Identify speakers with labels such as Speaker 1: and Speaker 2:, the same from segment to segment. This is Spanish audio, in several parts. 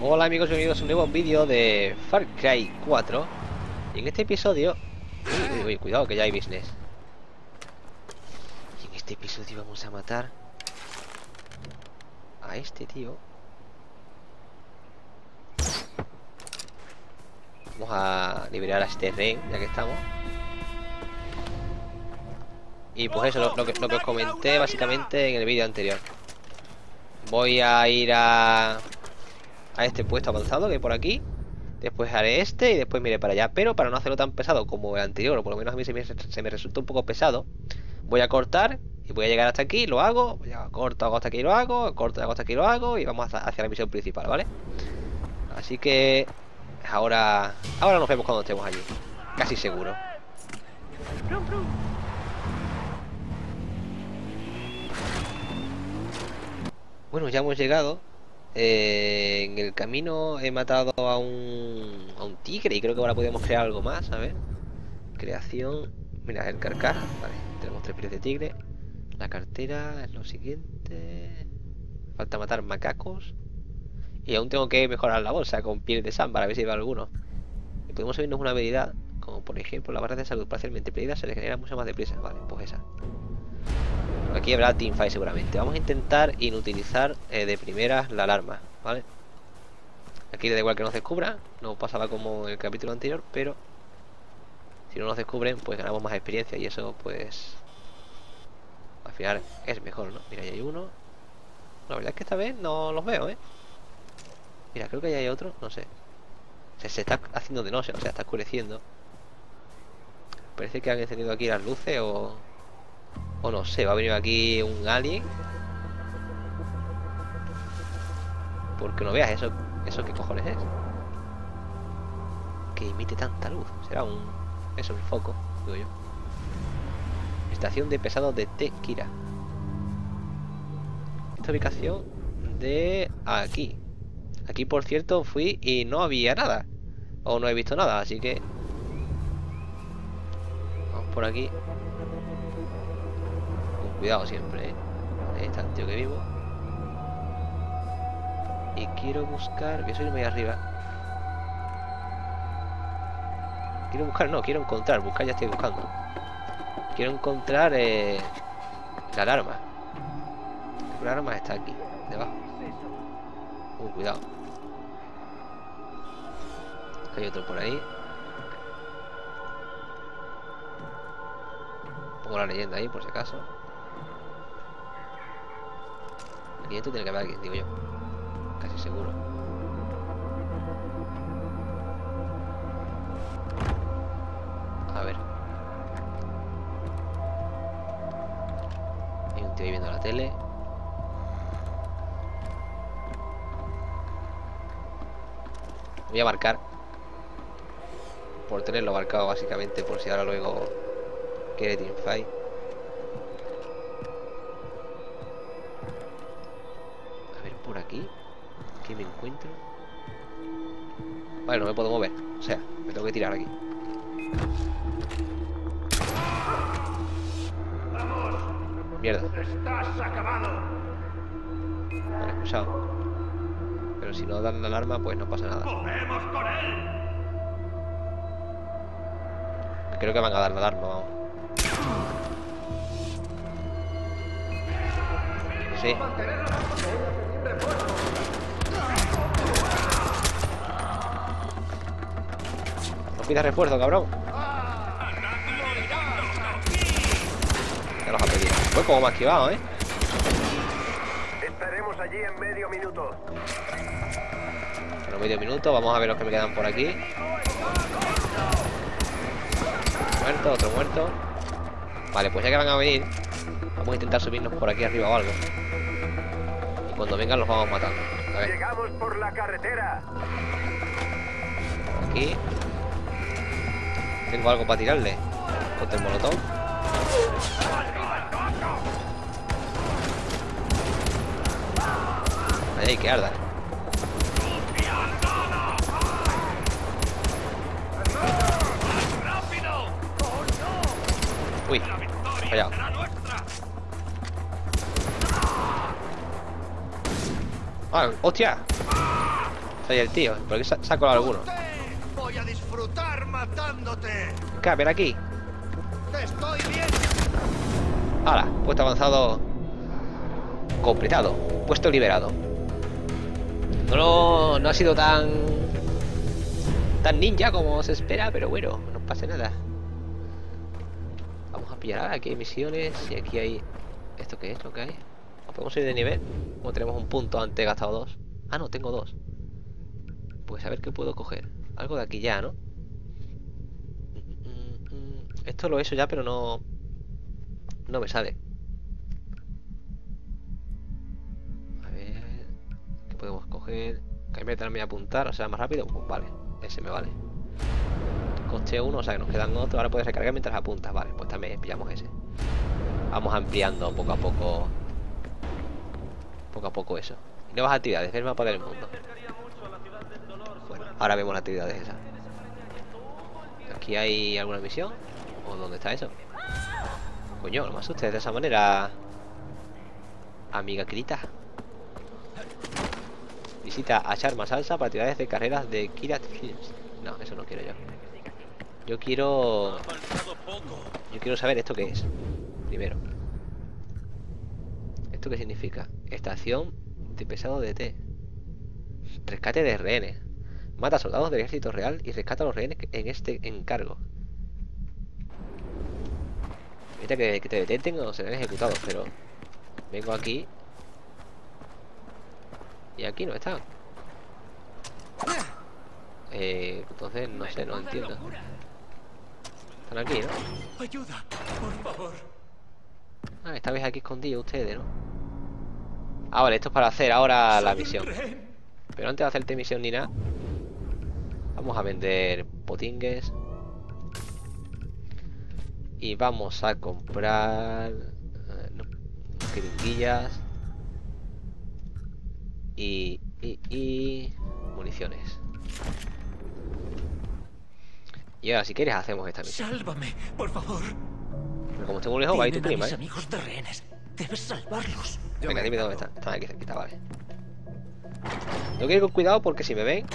Speaker 1: Hola amigos, bienvenidos a un nuevo vídeo de Far Cry 4 Y en este episodio... Uy, uy, uy, cuidado que ya hay business. Y en este episodio vamos a matar A este tío. Vamos a liberar a este rey, ya que estamos. Y pues eso, lo, que, lo que os comenté básicamente en el vídeo anterior. Voy a ir a a este puesto avanzado que hay por aquí. Después haré este y después miré para allá. Pero para no hacerlo tan pesado como el anterior, o por lo menos a mí se me, resultó un poco pesado, voy a cortar y voy a llegar hasta aquí, lo hago, ya corto, hasta aquí, lo hago, corto, hago hasta aquí, lo hago y vamos hacia la misión principal, ¿vale? Así que ahora, ahora nos vemos cuando estemos allí, casi seguro. Bueno, ya hemos llegado eh, en el camino he matado a un, a un tigre y creo que ahora podemos crear algo más, a ver. Creación. Mira, el carcaj. Vale, tenemos tres pieles de tigre. La cartera es lo siguiente. Falta matar macacos. Y aún tengo que mejorar la bolsa con piel de samba, a ver si va alguno. Podemos subirnos una habilidad, como por ejemplo la barra de salud parcialmente perdida se le genera mucho más deprisa. Vale, pues esa. Aquí habrá teamfight seguramente. Vamos a intentar inutilizar eh, de primeras la alarma, ¿vale? Aquí da igual que nos descubra, no pasaba como en el capítulo anterior, pero si no nos descubren, pues ganamos más experiencia y eso, pues, al final es mejor, ¿no? Mira, ahí hay uno. La verdad es que esta vez no los veo, ¿eh? Mira, creo que ahí hay otro, no sé. Se, se está haciendo de noche, o sea, está oscureciendo. Parece que han encendido aquí las luces o o no sé, va a venir aquí un alien. Porque no veas eso. ¿Eso qué cojones es? Que emite tanta luz. Será un... Eso, un foco, digo yo. Estación de pesados de Tequira. Esta ubicación de aquí. Aquí, por cierto, fui y no había nada. O no he visto nada, así que... Vamos por aquí. Cuidado siempre, ¿eh? Ahí está el tío que vivo. Y quiero buscar... A subirme ahí arriba. Quiero buscar, no, quiero encontrar. Buscar ya estoy buscando. Quiero encontrar eh, la alarma. La alarma está aquí, debajo. Uh, cuidado. Hay otro por ahí. Pongo la leyenda ahí por si acaso. Y esto tiene que haber alguien, digo yo. Casi seguro. A ver. Hay un tío ahí viendo la tele. Voy a marcar. Por tenerlo marcado básicamente, por si ahora luego quiere teamfight. Vale, no me puedo mover. O sea, me tengo que tirar aquí. Mierda. Vale, escuchado. Pero si no dan la alarma, pues no pasa nada. Creo que van a dar la alarma, vamos. Sí. Pidas refuerzo, cabrón. Ya los ha pedido. Fue como ha esquivado, ¿eh?
Speaker 2: Estaremos allí en medio minuto.
Speaker 1: Bueno, medio minuto. Vamos a ver los que me quedan por aquí. Muerto, otro muerto. Vale, pues ya que van a venir, vamos a intentar subirnos por aquí arriba o algo. Cuando vengan los vamos matando. A ver.
Speaker 2: Llegamos por la carretera.
Speaker 1: Aquí. Tengo algo para tirarle. Con el molotov. Ahí, que arda. Uy, fallado. ¡Hostia! Soy el tío. ¿Por qué sa- se ha colado alguno? Venga, ven aquí.
Speaker 3: Estoy.
Speaker 1: Ahora, puesto avanzado completado. Puesto liberado. No, no ha sido tan tan ninja como se espera, pero bueno, no pasa nada. Vamos a pillar ahora, aquí hay misiones y aquí hay... ¿Esto qué es lo que hay? ¿Nos podemos ir de nivel? O tenemos un punto antes he gastado dos. Ah, no, tengo dos. Pues a ver qué puedo coger. Algo de aquí ya, ¿no? Esto lo he hecho ya, pero no... No me sale. A ver. ¿Qué podemos coger? Cambiar también a apuntar, o sea, más rápido. Pues vale, ese me vale. Coste uno, o sea que nos quedan otros. Ahora puedes recargar mientras apuntas. Vale, pues también pillamos ese. Vamos ampliando poco a poco. Poco a poco eso. Nuevas actividades, el mapa del mundo. Bueno, ahora vemos las actividades esas. ¿Aquí hay alguna misión? ¿O dónde está eso? Coño, no me asustes de esa manera. Amiga Kirita. Visita a Charma Salsa para actividades de carreras de Kirat Films. No, eso no quiero yo. Yo quiero. Yo quiero saber esto qué es. Primero. ¿Esto qué significa? Estación de pesado de T. Rescate de rehenes. Mata a soldados del ejército real y rescata a los rehenes en este encargo. Evita que, que te detenten o serán ejecutados, pero vengo aquí y aquí no están. Eh, entonces no sé, no entiendo. Están aquí, ¿no?
Speaker 3: Ayuda, por favor.
Speaker 1: Ah, estabais aquí escondidos ustedes, ¿no? Ah, vale, esto es para hacer ahora la misión. Pero antes de hacerte misión ni nada, vamos a vender potingues. Y vamos a comprar jeringuillas y, y, y municiones. Y ahora, si quieres, hacemos esta misión.
Speaker 3: Sálvame, por favor.
Speaker 1: Pero como estoy muy lejos, va a ir tu prima,
Speaker 3: mis
Speaker 1: ¿eh?
Speaker 3: amigos de rehenes. Debes salvarlos.
Speaker 1: Venga, dime dónde están. Están aquí cerquita, vale. Tengo que ir con cuidado porque si me ven.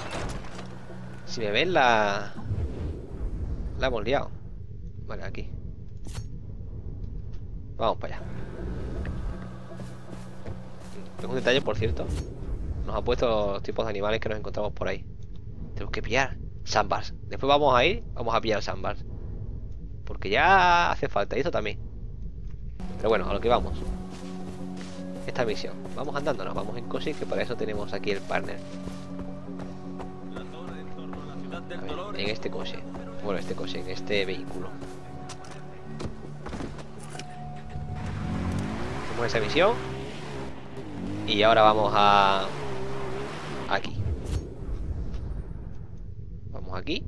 Speaker 1: Si me ven, la. La hemos liado. Vale, aquí. Vamos para allá. Es un detalle, por cierto. Nos ha puesto los tipos de animales que nos encontramos por ahí. Tenemos que pillar sandbars. Después vamos a ir, vamos a pillar sandbars. Porque ya hace falta, y esto también. Pero bueno, a lo que vamos esta misión. Vamos andándonos, vamos en coche, que para eso tenemos aquí el partner. En este coche. Bueno, este coche, en este vehículo. Hacemos esa misión. Y ahora vamos a... Aquí. Vamos aquí.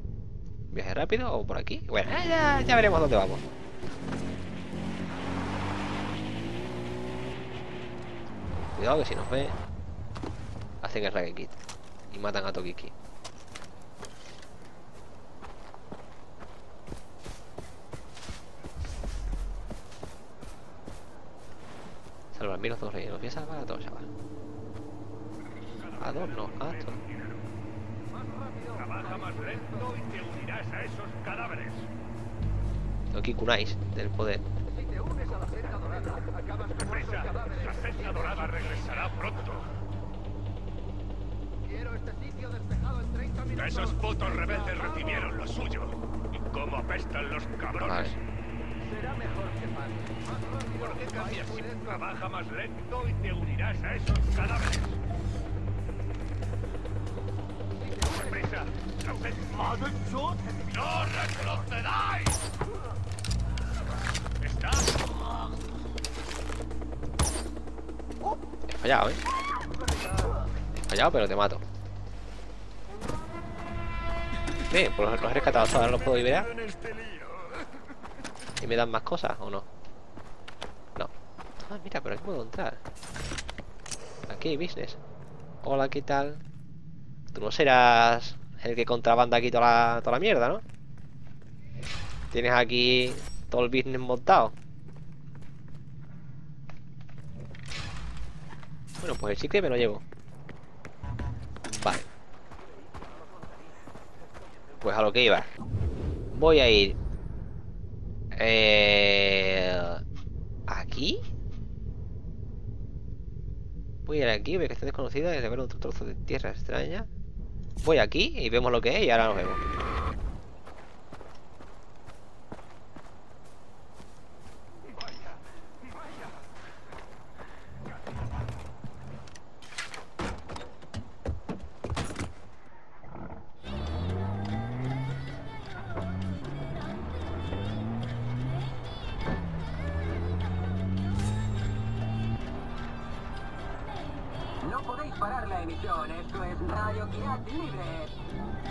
Speaker 1: Viaje rápido o por aquí. Bueno, eh, ya, ya veremos dónde vamos. Cuidado que si nos ve Hacen el Kit Y matan a Tokiki mí los dos a a chaval A dos no, a todos
Speaker 2: Trabaja más lento y te unirás a esos cadáveres.
Speaker 1: Toki Kunais del poder
Speaker 2: Deprisa, la secta dorada regresará pronto. Esos putos rebeldes recibieron lo suyo. ¿Y cómo apestan los cabrones?
Speaker 1: Vale
Speaker 2: ¿Por qué cambias si trabaja más lento y te unirás a esos cadáveres? ¡Deprisa! ¡La secta! ¡No retrocederáis! ¿Está?
Speaker 1: He fallado, eh He fallado pero te mato Bien, pues los, los he rescatado todos Ahora los puedo liberar ¿Y me dan más cosas o no? No. Ah, mira, pero aquí puedo entrar. Aquí hay business. Hola, ¿qué tal? Tú no serás el que contrabanda aquí toda toda la mierda, ¿no? Tienes aquí todo el business montado. Bueno, pues el chicle me lo llevo. Vale. Pues a lo que iba. Voy a ir. Eh, aquí. Voy a ir aquí, veo que está desconocida desde ver otro trozo de tierra extraña. Voy aquí y vemos lo que es y ahora nos vemos.
Speaker 4: Parar la emisión, esto es Radio Kiat Libre.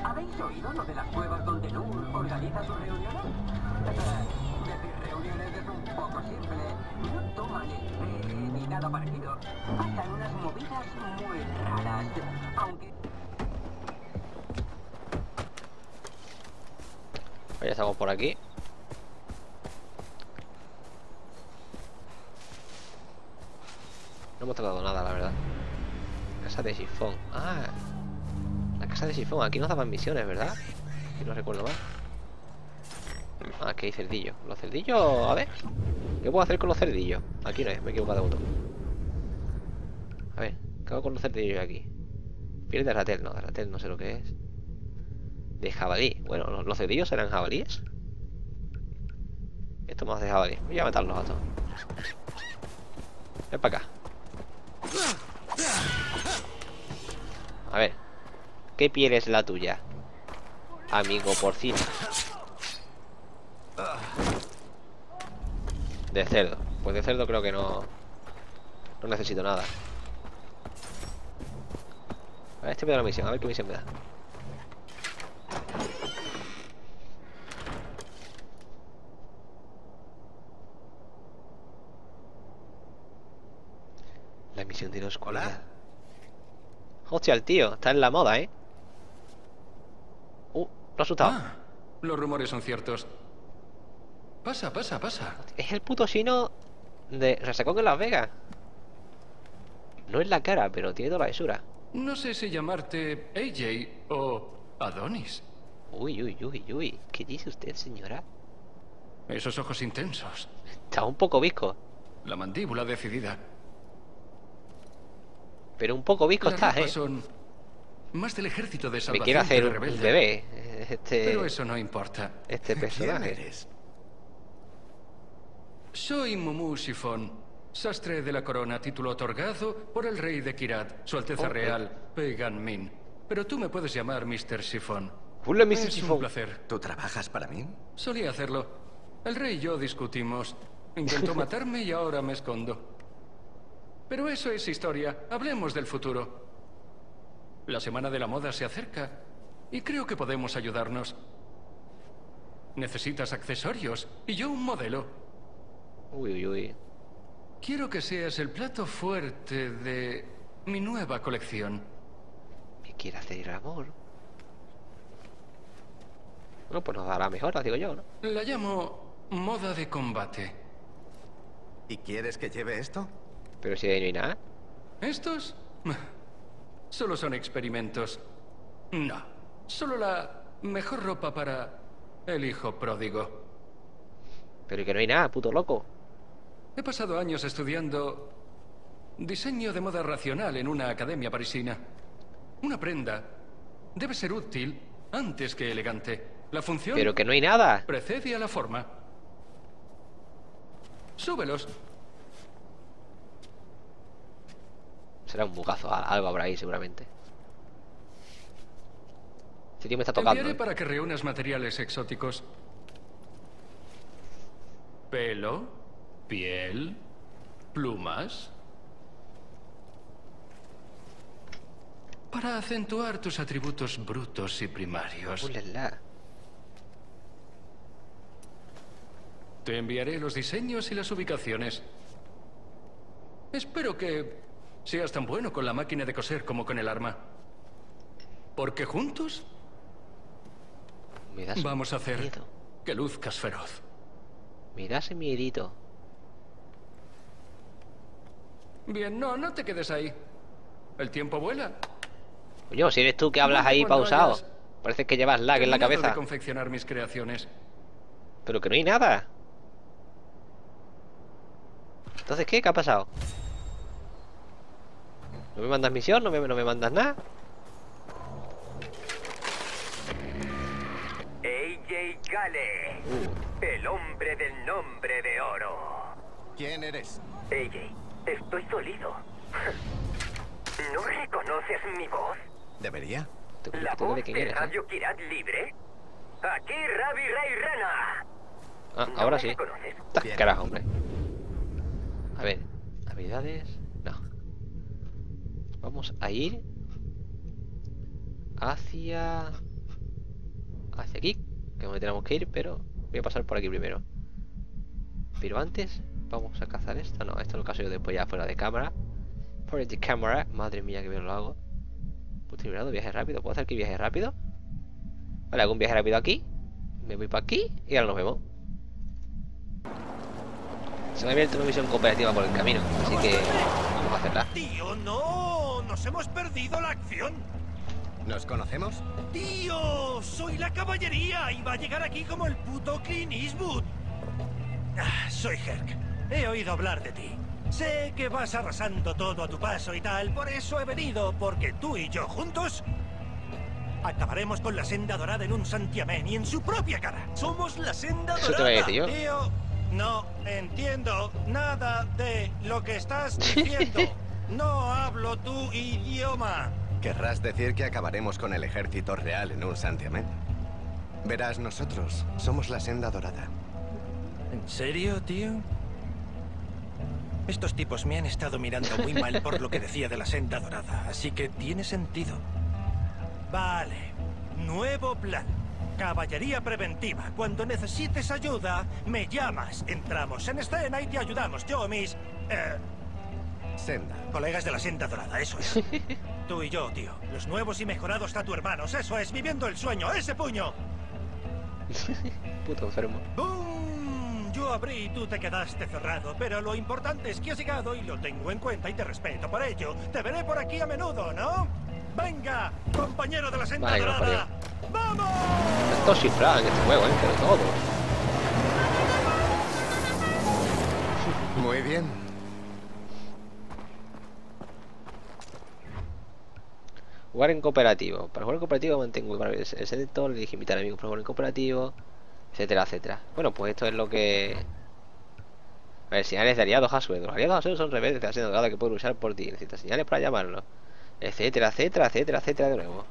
Speaker 4: ¿Habéis oído lo de las cuevas donde Nur organiza sus reuniones? Decir reuniones es un poco simple. No toman el té ni nada parecido. Pasan unas movidas muy raras. Aunque
Speaker 1: Ya estamos por aquí. No hemos verdad. Casa de sifón. Ah, la casa de sifón. Aquí nos daban misiones, ¿verdad? Si no recuerdo mal. Ah, aquí hay cerdillos. Los cerdillos, a ver. ¿Qué puedo hacer con los cerdillos? Aquí no es, me he equivocado de botón. A ver, ¿qué hago con los cerdillos aquí? Piel de ratel, no, de ratel no sé lo que es. De jabalí. Bueno, ¿los, los cerdillos serán jabalíes? Esto más de jabalí. Voy a matarlos a todos. Ven para acá. A ver. ¿Qué piel es la tuya? Amigo porcino. De cerdo. Pues de cerdo creo que no... No necesito nada. A ver, este me da la misión. A ver qué misión me da. La misión de los
Speaker 5: Hola.
Speaker 1: Hostia, el tío. Está en la moda, ¿eh? Uh, lo he asustado.
Speaker 5: Ah, los rumores son ciertos. Pasa, pasa, pasa.
Speaker 1: Es el puto chino de Resacón en Las Vegas. No es la cara, pero tiene toda la hesura.
Speaker 5: No sé si llamarte AJ o Adonis.
Speaker 1: Uy, uy, uy, uy. ¿Qué dice usted, señora?
Speaker 5: Esos ojos intensos.
Speaker 1: Está un poco visco.
Speaker 5: La mandíbula decidida.
Speaker 1: Pero un poco visco
Speaker 5: Las
Speaker 1: está,
Speaker 5: ropas
Speaker 1: ¿eh?
Speaker 5: son más del ejército de
Speaker 1: Me
Speaker 5: que
Speaker 1: hacer un bebé. Este,
Speaker 5: Pero eso no importa.
Speaker 1: este personaje.
Speaker 5: eres? Soy Mumu Shifon, sastre de la corona, título otorgado por el rey de Kirat, su Alteza
Speaker 1: Oh,
Speaker 5: Real, Pagan Min. Pero tú me puedes llamar Mr. Shifon.
Speaker 1: Hola, Mr.
Speaker 5: Es un
Speaker 1: Shifon.
Speaker 5: placer.
Speaker 6: ¿Tú trabajas para mí?
Speaker 5: Solía hacerlo. El rey y yo discutimos. Intentó matarme y ahora me escondo. Pero eso es historia. Hablemos del futuro. La semana de la moda se acerca y creo que podemos ayudarnos. Necesitas accesorios y yo un modelo.
Speaker 1: Uy, uy, uy.
Speaker 5: Quiero que seas el plato fuerte de mi nueva colección.
Speaker 1: Me quiere hacer amor. Bueno, pues nos dará mejor, digo yo, ¿no?
Speaker 5: La llamo moda de combate.
Speaker 6: ¿Y quieres que lleve esto?
Speaker 1: Pero si ahí no hay nada.
Speaker 5: ¿Estos? Solo son experimentos. No. Solo la mejor ropa para el hijo pródigo.
Speaker 1: Pero que no hay nada, puto loco.
Speaker 5: He pasado años estudiando diseño de moda racional en una academia parisina. Una prenda debe ser útil antes que elegante. La función
Speaker 1: Pero que no hay nada.
Speaker 5: precede a la forma. Súbelos.
Speaker 1: Será un bugazo, algo habrá ahí seguramente. Este tío me está
Speaker 5: Te
Speaker 1: tocando.
Speaker 5: enviaré
Speaker 1: ¿eh?
Speaker 5: para que reúnas materiales exóticos. Pelo, piel, plumas. Para acentuar tus atributos brutos y primarios.
Speaker 1: Ulala.
Speaker 5: Te enviaré los diseños y las ubicaciones. Espero que seas tan bueno con la máquina de coser como con el arma. Porque juntos
Speaker 1: Me das
Speaker 5: vamos a hacer
Speaker 1: miedo.
Speaker 5: que luzcas feroz.
Speaker 1: Me das miedito.
Speaker 5: Bien, no, no te quedes ahí. El tiempo vuela.
Speaker 1: Coño, si eres tú que hablas ahí pausado.
Speaker 5: hayas
Speaker 1: Parece que llevas lag en la
Speaker 5: Terminado de
Speaker 1: cabeza.
Speaker 5: confeccionar mis creaciones.
Speaker 1: Pero que no hay nada. Entonces, ¿qué? ¿Qué ha pasado? ¿No me mandas misión? ¿No me, no me mandas nada?
Speaker 2: AJ Gale,
Speaker 1: Uh,
Speaker 2: el hombre del nombre de oro.
Speaker 6: ¿Quién eres?
Speaker 2: AJ, estoy dolido. ¿No reconoces mi voz?
Speaker 6: ¿Debería?
Speaker 2: ¿La voz
Speaker 1: de quién
Speaker 2: de
Speaker 1: eres, ¿eh?
Speaker 2: Radio Kirat Libre? Aquí Ravi Ray Rana.
Speaker 1: Ah,
Speaker 2: ¿No
Speaker 1: ahora
Speaker 2: me
Speaker 1: sí.
Speaker 6: Bien.
Speaker 1: Carajo, hombre. A ver, habilidades. Vamos a ir hacia. hacia aquí. Que es donde tenemos que ir, pero voy a pasar por aquí primero. Pero antes, vamos a cazar esta. No, esto lo caso yo después ya fuera de cámara. Fuera de cámara. Madre mía, que bien lo hago. Pues terminado, viaje rápido. ¿Puedo hacer aquí viaje rápido? Vale, hago un viaje rápido aquí. Me voy para aquí y ahora nos vemos. Se me ha abierto una misión cooperativa por el camino, así que vamos a hacerla.
Speaker 3: Tío, no. Nos hemos perdido la acción.
Speaker 6: ¿Nos conocemos?
Speaker 3: Tío, soy la caballería y va a llegar aquí como el puto Clint Eastwood. Ah, soy Herc. He oído hablar de ti. Sé que vas arrasando todo a tu paso y tal, por eso he venido, porque tú y yo juntos acabaremos con la senda dorada en un santiamén y en su propia cara. Somos la senda
Speaker 1: Eso
Speaker 3: dorada. Tío, no entiendo nada de lo que estás diciendo. No hablo tu idioma.
Speaker 6: ¿Querrás decir que acabaremos con el ejército real en un santiamén? Verás, nosotros somos la senda dorada.
Speaker 3: ¿En serio, tío? Estos tipos me han estado mirando muy mal por lo que decía de la senda dorada, así que tiene sentido. Vale, nuevo plan. Caballería preventiva. Cuando necesites ayuda, me llamas. Entramos en escena y te ayudamos. Yo, mis... eh,
Speaker 6: Senda.
Speaker 3: colegas de la senda dorada, eso es. Tú y yo, tío. Los nuevos y mejorados tatuhermanos, eso es. Viviendo el sueño, ese puño.
Speaker 1: Puto enfermo.
Speaker 3: ¡Bum! Yo abrí y tú te quedaste cerrado, pero lo importante es que has llegado y lo tengo en cuenta y te respeto por ello. Te veré por aquí a menudo, ¿no? ¡Venga, compañero de la senda
Speaker 1: Vale, que
Speaker 3: dorada! ¡Vamos!
Speaker 1: Esto cifrado en este juego, ¿eh? Pero todo.
Speaker 6: Muy bien.
Speaker 1: Jugar en cooperativo. Para jugar en cooperativo mantengo el el selector, le dije invitar amigos para jugar en cooperativo, etcétera, etcétera. Bueno, pues esto es lo que... A ver, señales de aliados a sueldo. Los aliados a sueldo son rebeldes de senda dorada que pueden usar por ti. Necesitas señales para llamarlos. Etcétera, etcétera, etcétera, etcétera de nuevo.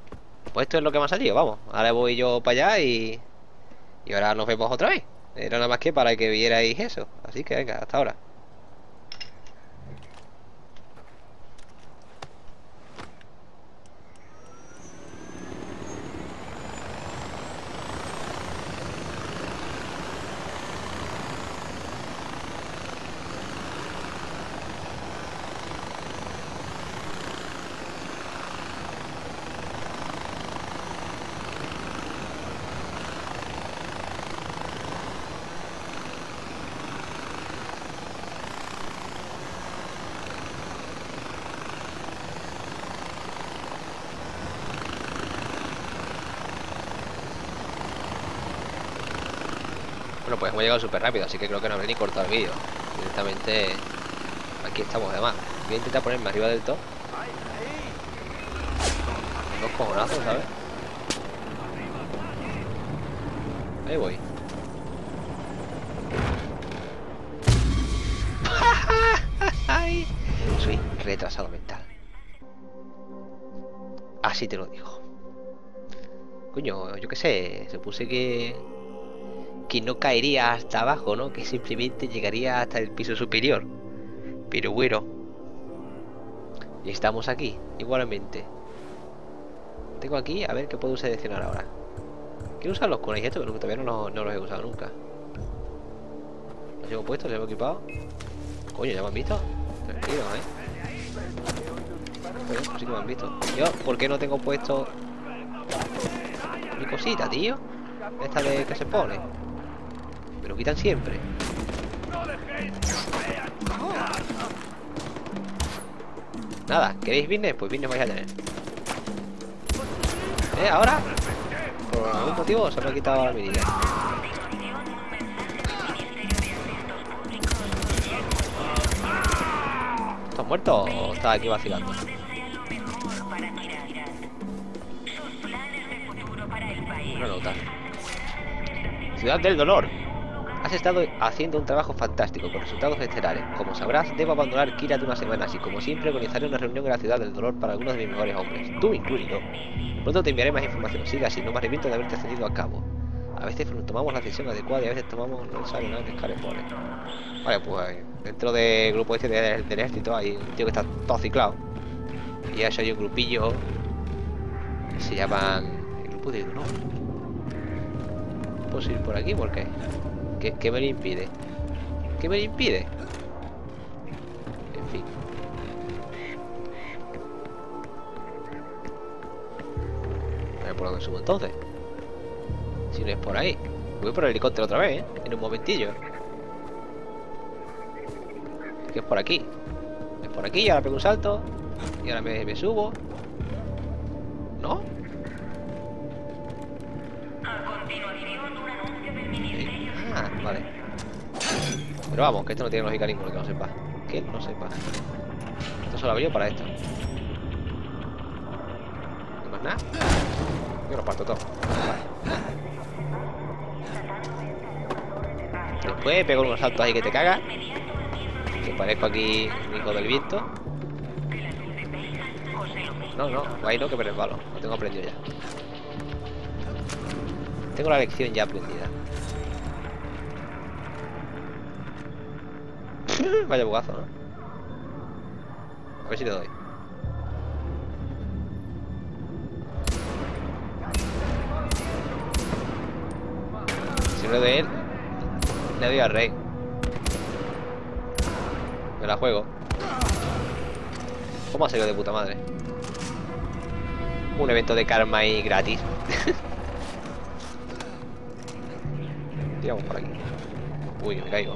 Speaker 1: Pues esto es lo que me ha salido, vamos. Ahora voy yo para allá y... Y ahora nos vemos otra vez. Era nada más que para que vierais eso. Así que venga, hasta ahora. Bueno, pues hemos llegado súper rápido, así que creo que no habré ni cortado el vídeo. Directamente aquí estamos además. Voy a intentar ponerme arriba del top. Dos cojonazos, ¿sabes? Ahí voy. Soy retrasado mental. Así te lo digo. Coño, yo qué sé, se puse que que no caería hasta abajo, ¿no? Que simplemente llegaría hasta el piso superior. Pero bueno. Estamos aquí, igualmente. Tengo aquí, a ver qué puedo seleccionar ahora. Quiero usar los cones estos, pero todavía no, los- he usado nunca. Los llevo puestos, los llevo equipados. Coño, ¿ya me han visto? Tranquilo, ¿eh? Pues han visto. Yo, ¿por qué no tengo puesto mi cosita, tío? Esta de que se pone. Me lo quitan siempre. Nada, ¿queréis business? Pues business vais a tener. ¿Eh? ¿Ahora? algún motivo se me ha quitado la mirilla. ¿Estás muerto o estás aquí vacilando? Una nota. Ciudad del Dolor. Has estado haciendo un trabajo fantástico con resultados estelares. Como sabrás, debo abandonar Kira de unas semanas y como siempre organizaré una reunión en la Ciudad del Dolor para algunos de mis mejores hombres, tú incluido. Pronto te enviaré más información. Siga así, no me arrepiento de haberte cedido a cabo. A veces tomamos la decisión adecuada y a veces tomamos no sabe nada de escalefones. Vale, pues dentro del grupo este del, del ejército hay un tío que está todo ciclado. Y ya hay un grupillo que se llaman el grupo de Dolor. ¿Puedo ir por aquí? ¿Por qué? ¿Qué, me lo impide? ¿Qué me lo impide? En fin. A ver por dónde subo entonces. Si no es por ahí. Voy por el helicóptero otra vez, ¿eh? En un momentillo. Que es por aquí. Es por aquí, ahora pego un salto. Y ahora me subo. Pero vamos, que esto no tiene lógica ninguna que no sepa. Que no sepa. Esto solo abrió para esto. ¿No más nada? Yo lo parto todo. Después pego unos saltos ahí que te cagas. Que parezco aquí hijo del viento. No, no, ahí no que me resbalo. Lo tengo aprendido ya. Tengo la lección ya aprendida. Vaya bugazo, ¿no? A ver si le doy. Si no le doy él, le doy al rey. Me la juego. ¿Cómo ha salido de puta madre? Un evento de karma ahí gratis. Tiramos por aquí. Uy, me caigo.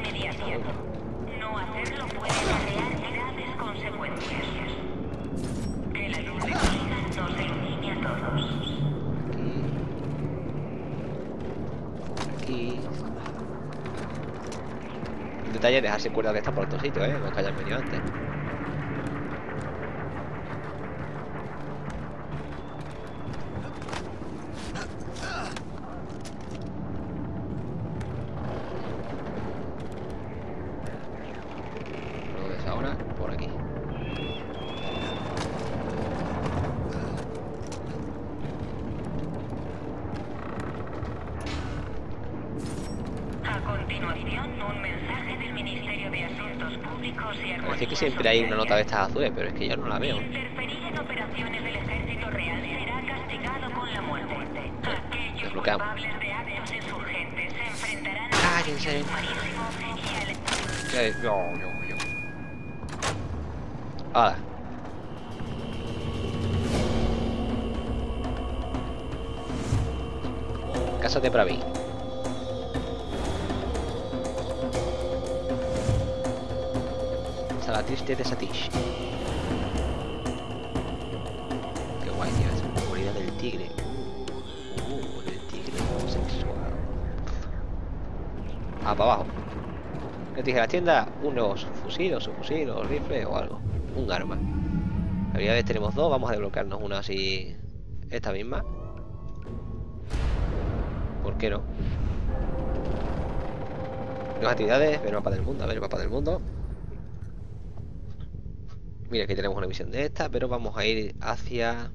Speaker 1: detalle dejarse cuerda de esta por eh. No que hayan venido antes.
Speaker 7: De
Speaker 1: estas azules, pero es que yo no la veo.
Speaker 7: Interferir en operaciones del Ejército Real será castigado con la muerte. Aquellos
Speaker 1: Desbloqueamos.
Speaker 7: de actos insurgentes se enfrentarán
Speaker 1: Cállense.
Speaker 7: al marísimo y al
Speaker 1: Eh, No, no, no. Ahora. Cásate para mí. Sala triste de Satish. Qué guay, tío. Movilidad del tigre. Uh, del tigre homosexual. Ah, para abajo. Te dije la tienda, unos fusil o subfusil o rifle o algo. Un arma. Habilidades tenemos dos, vamos a desbloquearnos una así. Esta misma. ¿Por qué no? Nuevas actividades, ver el mapa del mundo, a ver el mapa del mundo. Mira, aquí tenemos una misión de esta, pero vamos a ir hacia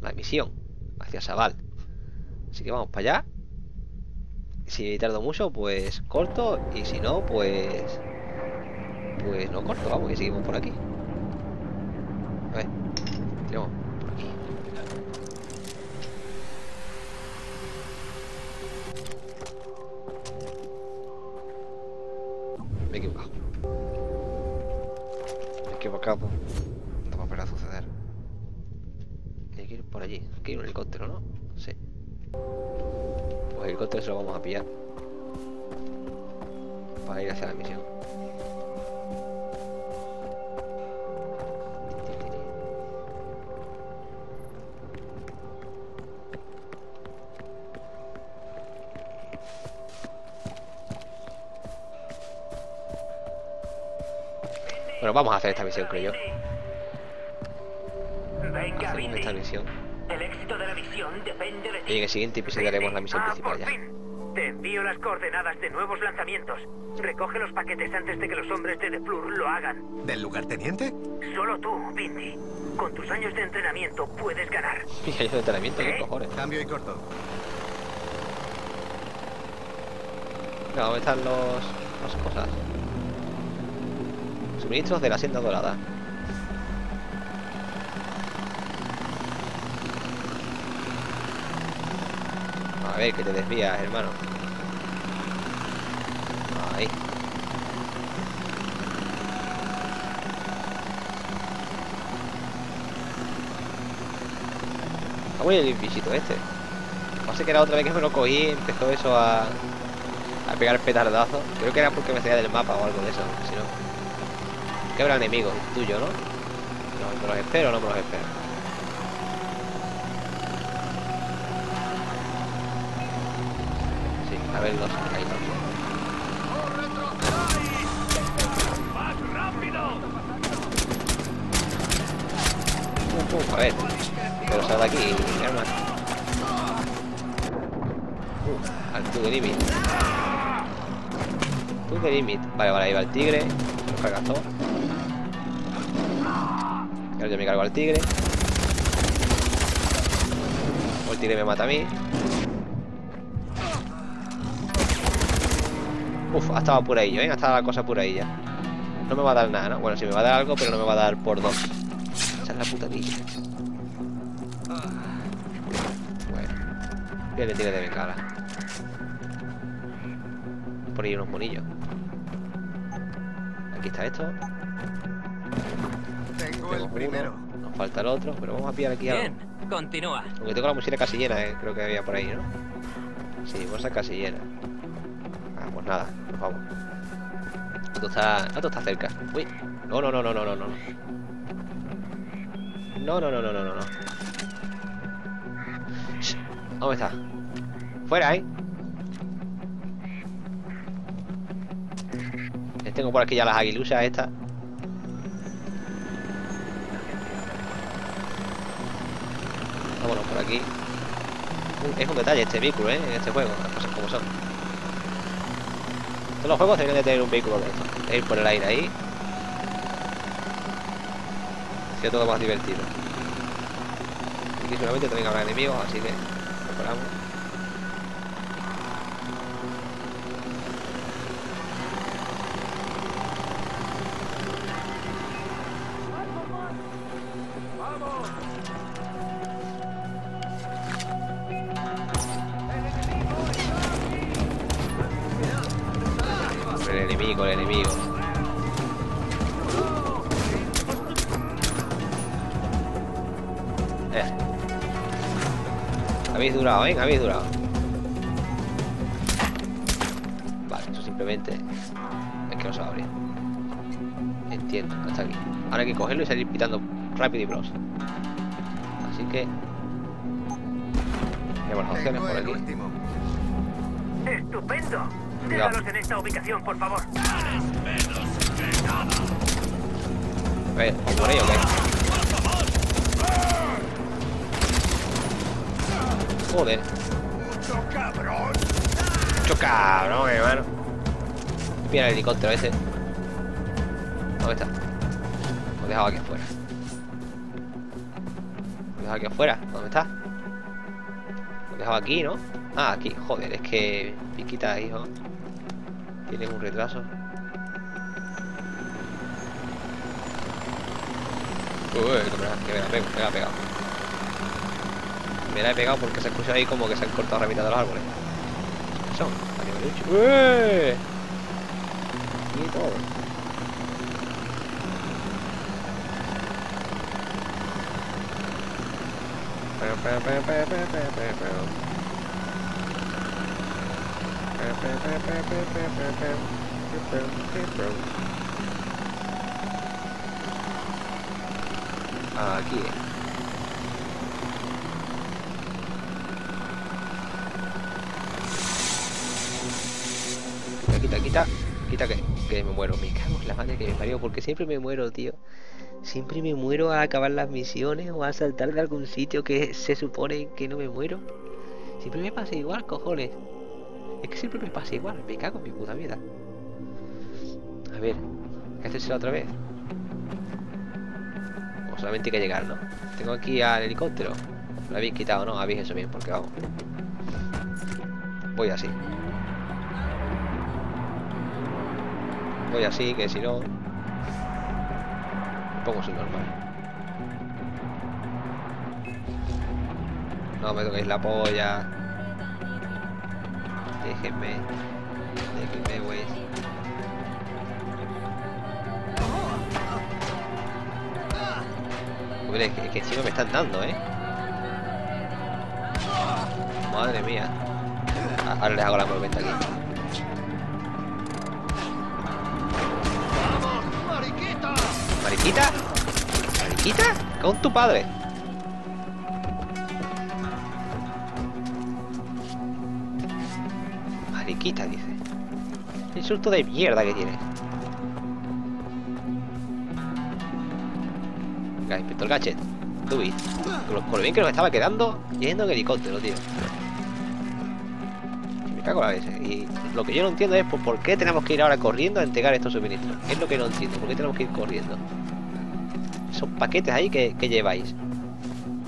Speaker 1: la misión, hacia Sabal. Así que vamos para allá. Si tardo mucho, pues corto. Y si no, pues. Pues no corto, vamos, y seguimos por aquí. A ver, tiramos Equivocado. Esto va suceder. Hay que ir por allí. Hay que ir un helicóptero, ¿no? Sí. Pues el helicóptero se lo vamos a pillar. Para ir hacia la misión. Bueno, vamos a hacer esta misión, creo yo.
Speaker 4: Venga,
Speaker 1: Hacemos esta misión.
Speaker 4: El éxito de la misión depende de ti.
Speaker 1: Y en el siguiente episodio haremos la misión
Speaker 4: Ah,
Speaker 1: principal
Speaker 4: por
Speaker 1: ya.
Speaker 4: fin. Te envío las coordenadas de nuevos lanzamientos. Recoge los paquetes antes de que los hombres de The Flur lo hagan.
Speaker 6: ¿Del lugarteniente?
Speaker 4: Solo tú, Bindi. Con tus años de entrenamiento puedes ganar.
Speaker 1: Y hay de entrenamiento, ¿qué cojones?
Speaker 6: Cambio y corto.
Speaker 1: No, ¿dónde están los, las cosas? Suministros de la senda dorada. A ver, que te desvías, hermano. Ahí. Muy el bichito este. Pasa que era otra vez que me lo cogí empezó eso a, a pegar petardazo. Creo que era porque me salía del mapa o algo de eso, si no. Que habrá enemigos, tuyo, ¿no? No, ¿Me los espero o no me los espero? Sí, a ver los. Ahí los. Uh, a ver. Pero sal de aquí, hermano. Uh, al to the limit. To the limit. Vale, vale, ahí va el tigre. Lo todo. Ahora yo me cargo al tigre. O el tigre me mata a mí. Uf, ha estado por ahí, ¿eh? Ha estado la cosa por ahí ya. No me va a dar nada, ¿no? Bueno, sí me va a dar algo, pero no me va a dar por dos. Esa es la putanilla. Bueno. Bien le tiene de bengala. Por ahí unos monillos. Aquí está esto.
Speaker 6: El
Speaker 1: uno.
Speaker 6: primero.
Speaker 1: Nos falta el otro, pero vamos a pillar aquí algo.
Speaker 8: Bien, continúa.
Speaker 1: Aunque tengo la mochila casi llena, eh, creo que había por ahí, ¿no? Sí, bolsa casi llena. Ah, pues nada, nos vamos. Esto está. Esto está cerca. Uy. No, no, no, no, no, no, no. No, no, no, no, no, no. ¿Dónde está? Fuera, ¿eh? Les tengo por aquí ya las aguilusas estas. Por aquí. Es un detalle este vehículo, ¿eh? En este juego, las cosas como son. Todos los juegos deberían de tener un vehículo de esto. Ir por el aire ahí. Sería todo más divertido. Aquí seguramente también habrá enemigos, así que preparamos. Vale, eso simplemente es que no se va a abrir. Entiendo, hasta aquí. Ahora hay que cogerlo y salir pitando rápido y bros. Así que... Tenemos las opciones por aquí.
Speaker 6: último.
Speaker 4: ¡Estupendo!
Speaker 1: Cuidado.
Speaker 4: Déjalos en esta ubicación, por favor.
Speaker 1: A ver, ¿y por ello qué? Joder. Cabrón, hermano. Mira el helicóptero ese. ¿Dónde está? Lo he dejado aquí afuera. Lo he aquí afuera. ¿Dónde está? Lo he dejado aquí, ¿no? Ah, aquí. Joder, es que... Piquita, hijo. Tiene un retraso. Que me la pego, me la he pegado. Me la he pegado porque se escucha ahí como que se han cortado la mitad de los árboles. ¿Qué son? ¿A qué me lo he dicho? ¡Ué! y Quita, quita, que, me muero. Me cago en la madre que me parió. Porque siempre me muero, tío. Siempre me muero al acabar las misiones o a saltar de algún sitio que se supone que no me muero. Siempre me pasa igual, cojones. Es que siempre me pasa igual. Me cago en mi puta vida. A ver, hay que hacérsela otra vez. O solamente hay que llegar, ¿no? Tengo aquí al helicóptero. Lo habéis quitado, ¿no? Habéis eso bien, porque vamos. Voy así. Voy así, que si no... Pongo su normal. No me toquéis la polla. Déjenme. Déjenme, güey. Hombre, es que, es me están dando, ¿eh? Madre mía. Ah, Ahora les hago la movimiento aquí. ¿Mariquita? ¿Mariquita? Con tu padre. Mariquita, dice. Qué insulto de mierda que tiene. Venga, inspector Gadget. Tú con lo bien que nos estaba quedando yendo en helicóptero, tío. Me cago en la vez. Y lo que yo no entiendo es por, por qué tenemos que ir ahora corriendo a entregar estos suministros. Es lo que no entiendo. ¿Por qué tenemos que ir corriendo? Esos paquetes ahí que, lleváis.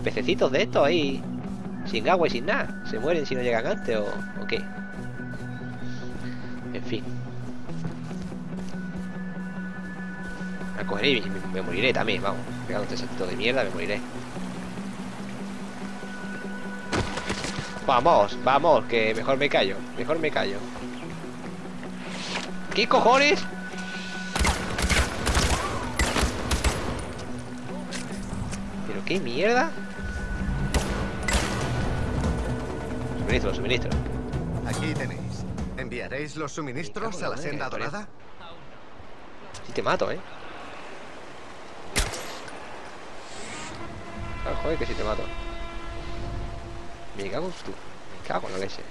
Speaker 1: Pececitos de estos ahí. Sin agua y sin nada. ¿Se mueren si no llegan antes o, qué? En fin. Me cogeré y me, me moriré también, vamos. Pegando este salto de mierda, me moriré. Vamos, vamos, que mejor me callo. Mejor me callo. ¿Qué cojones? Qué mierda? Suministro, suministro.
Speaker 6: Aquí tenéis. ¿Enviaréis los suministros a la senda dorada?
Speaker 1: Si te mato, ¿eh? Ah, joder, que si te mato. Me cago en tú. Me cago en la leche.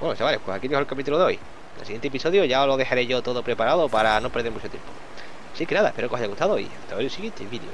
Speaker 1: Bueno, chavales, pues aquí dejo el capítulo de hoy. En el siguiente episodio ya lo dejaré yo todo preparado para no perder mucho tiempo. Así que nada, espero que os haya gustado y hasta el siguiente vídeo.